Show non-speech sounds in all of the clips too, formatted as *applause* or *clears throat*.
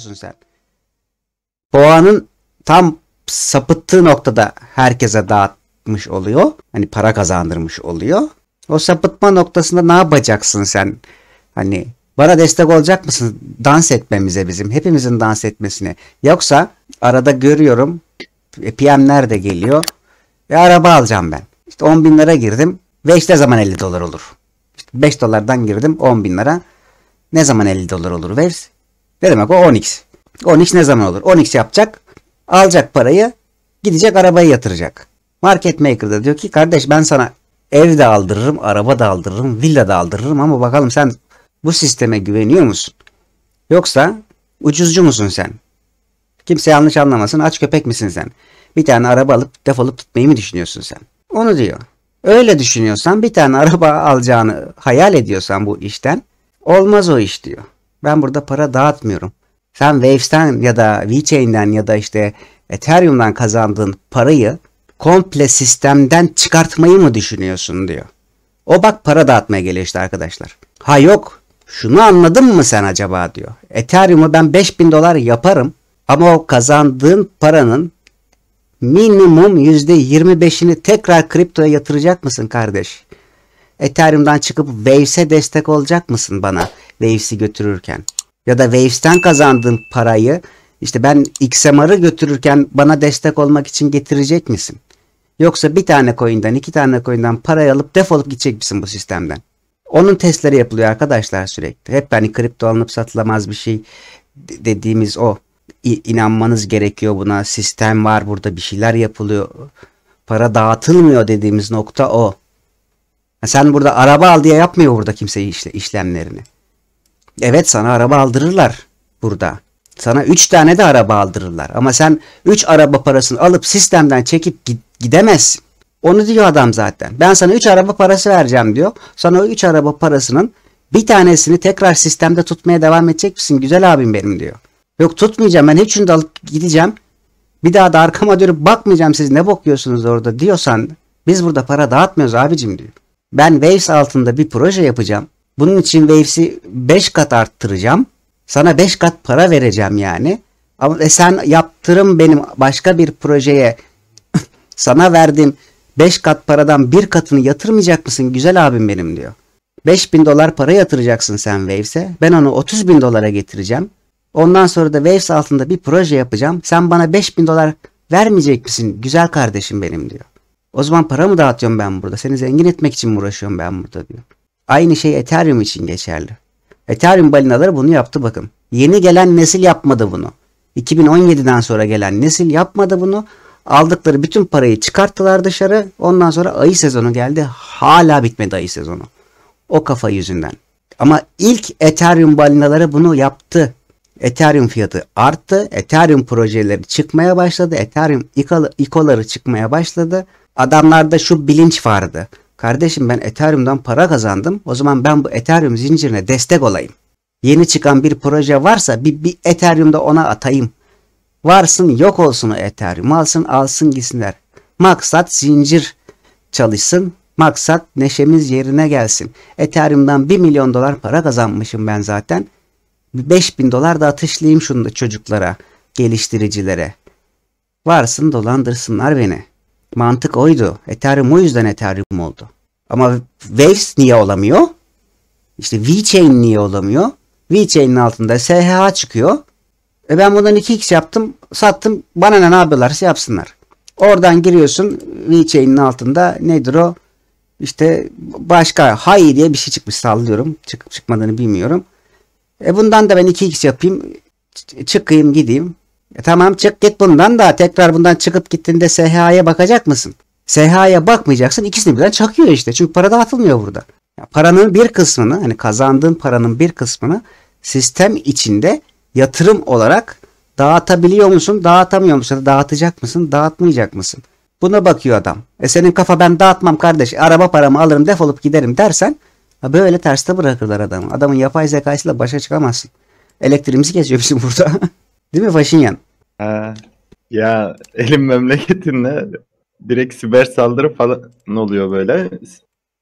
düşünüyorsun sen? Boğanın tam sapıttığı noktada herkese dağıtmış oluyor. Hani para kazandırmış oluyor. O sapıtma noktasında ne yapacaksın sen? Hani bana destek olacak mısın dans etmemize bizim? Hepimizin dans etmesine. Yoksa arada görüyorum e, PM'ler de geliyor. Ve araba alacağım ben. İşte 10 bin lira girdim. Ve işte zaman 50 dolar olur. İşte 5 dolardan girdim 10 bin lira. Ne zaman 50 dolar olur Waves? Ne demek o 10x. 10x ne zaman olur? 10x yapacak. Alacak parayı. Gidecek arabayı yatıracak. Market Maker da diyor ki kardeş ben sana ev de aldırırım, araba da aldırırım, villa da aldırırım ama bakalım sen bu sisteme güveniyor musun? Yoksa ucuzcu musun sen? Kimse yanlış anlamasın aç köpek misin sen? Bir tane araba alıp defolup gitmeyi mi düşünüyorsun sen? Onu diyor. Öyle düşünüyorsan bir tane araba alacağını hayal ediyorsan bu işten olmaz o iş diyor. Ben burada para dağıtmıyorum. Sen Waves'ten ya da VeChain'den ya da işte Ethereum'dan kazandığın parayı komple sistemden çıkartmayı mı düşünüyorsun diyor. O bak para dağıtmaya geliyor işte arkadaşlar. Ha yok şunu anladın mı sen acaba diyor. Ethereum'u ben 5000 dolar yaparım ama o kazandığın paranın minimum %25'ini tekrar kriptoya yatıracak mısın kardeş? Ethereum'dan çıkıp Waves'e destek olacak mısın bana Waves'i götürürken? Ya da Waves'ten kazandığın parayı işte ben XMR'ı götürürken bana destek olmak için getirecek misin? Yoksa bir tane coin'den iki tane coin'den parayı alıp defolup gidecek misin bu sistemden? Onun testleri yapılıyor arkadaşlar sürekli. Hep hani kripto alınıp satılamaz bir şey dediğimiz o. İ- inanmanız gerekiyor buna. Sistem var burada bir şeyler yapılıyor. Para dağıtılmıyor dediğimiz nokta o. Sen burada araba al diye yapmıyor burada kimse işle, işlemlerini. Evet sana araba aldırırlar burada. Sana 3 tane de araba aldırırlar. Ama sen 3 araba parasını alıp sistemden çekip gidemezsin. Onu diyor adam zaten. Ben sana 3 araba parası vereceğim diyor. Sana o 3 araba parasının bir tanesini tekrar sistemde tutmaya devam edecek misin? Güzel abim benim diyor. Yok tutmayacağım ben hepsini de alıp gideceğim. Bir daha da arkama dönüp bakmayacağım siz ne bakıyorsunuz orada diyorsan biz burada para dağıtmıyoruz abicim diyor. Ben Waves altında bir proje yapacağım. Bunun için Waves'i 5 kat arttıracağım. Sana 5 kat para vereceğim yani. Ama e sen yaptırım benim başka bir projeye *coughs* sana verdiğim 5 kat paradan bir katını yatırmayacak mısın güzel abim benim diyor. 5 bin dolar para yatıracaksın sen Waves'e. Ben onu 30 bin dolara getireceğim. Ondan sonra da Waves altında bir proje yapacağım. Sen bana 5 bin dolar vermeyecek misin güzel kardeşim benim diyor. O zaman para mı dağıtıyorum ben burada? Seni zengin etmek için mi uğraşıyorum ben burada diyor. Aynı şey Ethereum için geçerli. Ethereum balinaları bunu yaptı bakın. Yeni gelen nesil yapmadı bunu. 2017'den sonra gelen nesil yapmadı bunu. Aldıkları bütün parayı çıkarttılar dışarı. Ondan sonra ayı sezonu geldi. Hala bitmedi ayı sezonu. O kafa yüzünden. Ama ilk Ethereum balinaları bunu yaptı. Ethereum fiyatı arttı. Ethereum projeleri çıkmaya başladı. Ethereum ikoları çıkmaya başladı. Adamlarda şu bilinç vardı. Kardeşim ben Ethereum'dan para kazandım. O zaman ben bu Ethereum zincirine destek olayım. Yeni çıkan bir proje varsa bir, bir Ethereum'da ona atayım. Varsın yok olsun o Ethereum. Alsın alsın gitsinler. Maksat zincir çalışsın. Maksat neşemiz yerine gelsin. Ethereum'dan 1 milyon dolar para kazanmışım ben zaten. 5000 dolar da atışlayayım şunu da çocuklara, geliştiricilere. Varsın dolandırsınlar beni. Mantık oydu. Ethereum o yüzden Ethereum oldu. Ama Waves niye olamıyor? İşte VeChain niye olamıyor? VeChain'in altında SHA çıkıyor. E ben bundan 2x yaptım, sattım. Bana ne, ne yapıyorlarsa yapsınlar. Oradan giriyorsun VeChain'in altında nedir o? İşte başka Hay diye bir şey çıkmış sallıyorum. Çıkıp çıkmadığını bilmiyorum. E bundan da ben 2x yapayım. Çıkayım gideyim. E tamam çık git bundan da tekrar bundan çıkıp gittiğinde SHA'ya bakacak mısın? SHA'ya bakmayacaksın ikisini birden çakıyor işte. Çünkü para dağıtılmıyor burada. Ya paranın bir kısmını hani kazandığın paranın bir kısmını sistem içinde yatırım olarak dağıtabiliyor musun? Dağıtamıyor musun? Dağıtacak mısın? Dağıtmayacak mısın? Buna bakıyor adam. E senin kafa ben dağıtmam kardeş. Araba paramı alırım defolup giderim dersen böyle terste bırakırlar adamı. Adamın yapay zekasıyla başa çıkamazsın. Elektriğimizi kesiyor bizim burada. *laughs* Değil mi Faşinyan? Ha, ya elim memleketinde direkt siber saldırı falan oluyor böyle.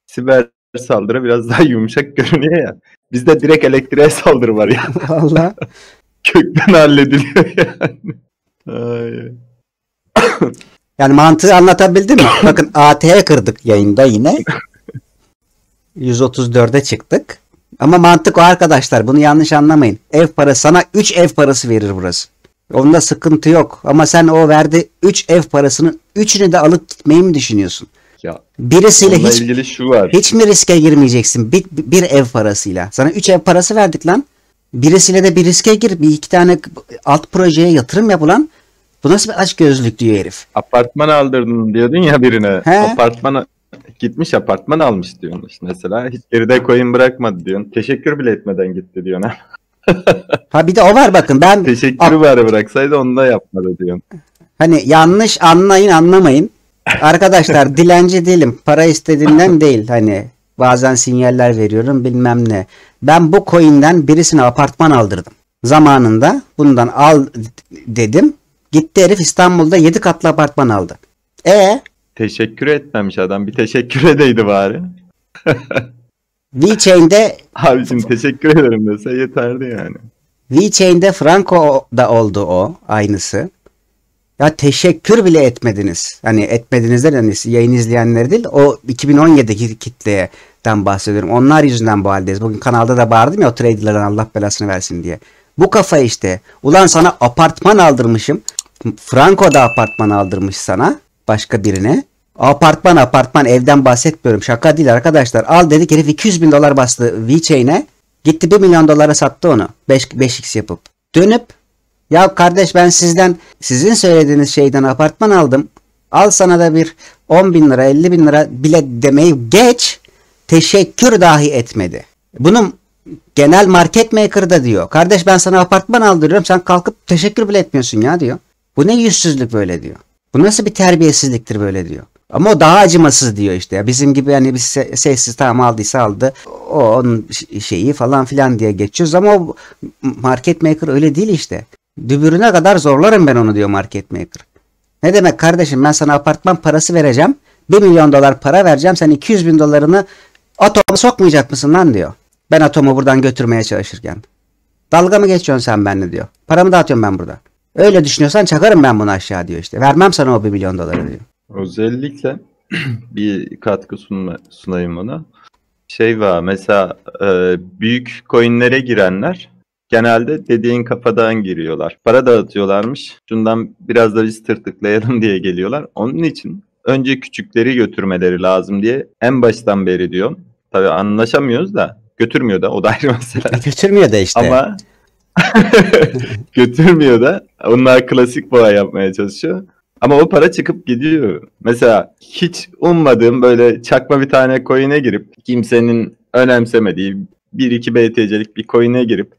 Siber saldırı biraz daha yumuşak görünüyor ya. Bizde direkt elektriğe saldırı var ya. *laughs* Valla. *laughs* kökten hallediliyor yani. Ay. *coughs* Yani mantığı anlatabildim mi? *coughs* Bakın AT'ye kırdık yayında yine. *laughs* 134'e çıktık. Ama mantık o arkadaşlar. Bunu yanlış anlamayın. Ev parası sana 3 ev parası verir burası. Onda sıkıntı yok. Ama sen o verdi 3 ev parasının 3'ünü de alıp gitmeyi mi düşünüyorsun? Ya Birisiyle hiç ilgili şu var. hiç mi riske girmeyeceksin? Bir, bir ev parasıyla. Sana 3 ev parası verdik lan. Birisiyle de bir riske gir. Bir iki tane alt projeye yatırım yap ulan. Bu nasıl bir aç gözlük diyor herif. Apartman aldırdın diyordun ya birine. He. Apartman gitmiş apartman almış diyorsun işte mesela. Hiç geride coin bırakmadı diyorsun. Teşekkür bile etmeden gitti diyorsun. *laughs* Ha bir de o var bakın. Ben Teşekkürü bari bıraksaydı onu da yapmadı diyorsun. Hani yanlış anlayın anlamayın. Arkadaşlar *laughs* dilenci değilim. Para istediğimden değil. Hani bazen sinyaller veriyorum bilmem ne. Ben bu coin'den birisine apartman aldırdım. Zamanında bundan al dedim. Gitti herif İstanbul'da 7 katlı apartman aldı. E Teşekkür etmemiş adam. Bir teşekkür *laughs* edeydi bari. *laughs* VeChain'de Abicim teşekkür ederim dese yeterdi yani. VeChain'de Franco da oldu o aynısı. Ya teşekkür bile etmediniz. Hani etmediniz de hani yayın izleyenleri değil o 2017'deki kitleden bahsediyorum. Onlar yüzünden bu haldeyiz. Bugün kanalda da bağırdım ya o traderların Allah belasını versin diye. Bu kafa işte. Ulan sana apartman aldırmışım. Franco da apartman aldırmış sana. Başka birine. Apartman apartman evden bahsetmiyorum. Şaka değil arkadaşlar. Al dedik herif 200 bin dolar bastı VeChain'e. Gitti 1 milyon dolara sattı onu. 5, 5x yapıp. Dönüp ya kardeş ben sizden sizin söylediğiniz şeyden apartman aldım. Al sana da bir 10 bin lira 50 bin lira bile demeyi geç. Teşekkür dahi etmedi. Bunun genel market maker da diyor. Kardeş ben sana apartman aldırıyorum sen kalkıp teşekkür bile etmiyorsun ya diyor. Bu ne yüzsüzlük böyle diyor. Bu nasıl bir terbiyesizliktir böyle diyor. Ama o daha acımasız diyor işte. Ya bizim gibi hani biz se- sessiz tamam aldıysa aldı. O onun şeyi falan filan diye geçiyoruz ama o market maker öyle değil işte. Dübürüne kadar zorlarım ben onu diyor market maker. Ne demek kardeşim ben sana apartman parası vereceğim. 1 milyon dolar para vereceğim. Sen 200 bin dolarını atoma sokmayacak mısın lan diyor. Ben atomu buradan götürmeye çalışırken. Dalga mı geçiyorsun sen benimle diyor. Paramı dağıtıyorum ben burada. Öyle düşünüyorsan çakarım ben bunu aşağı diyor işte. Vermem sana o 1 milyon doları diyor. Özellikle *clears throat* bir katkı sunma, sunayım ona. Şey var mesela e, büyük coinlere girenler genelde dediğin kafadan giriyorlar. Para dağıtıyorlarmış. Şundan biraz da biz tırtıklayalım *laughs* diye geliyorlar. Onun için önce küçükleri götürmeleri lazım diye en baştan beri diyorum. Tabii anlaşamıyoruz da götürmüyor da o da ayrı mesele. Götürmüyor da işte. Ama *laughs* *laughs* götürmüyor da. Onlar klasik boğa yapmaya çalışıyor. Ama o para çıkıp gidiyor. Mesela hiç ummadığım böyle çakma bir tane coin'e girip kimsenin önemsemediği 1-2 BTC'lik bir coin'e girip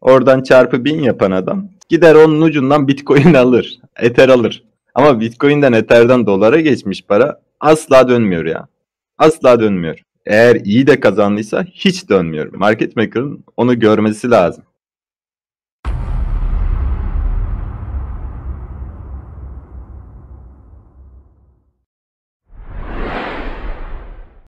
oradan çarpı 1000 yapan adam gider onun ucundan Bitcoin *laughs* alır. Ether alır. Ama Bitcoin'den Ether'den dolara geçmiş para asla dönmüyor ya. Asla dönmüyor. Eğer iyi de kazandıysa hiç dönmüyor. Market maker'ın onu görmesi lazım.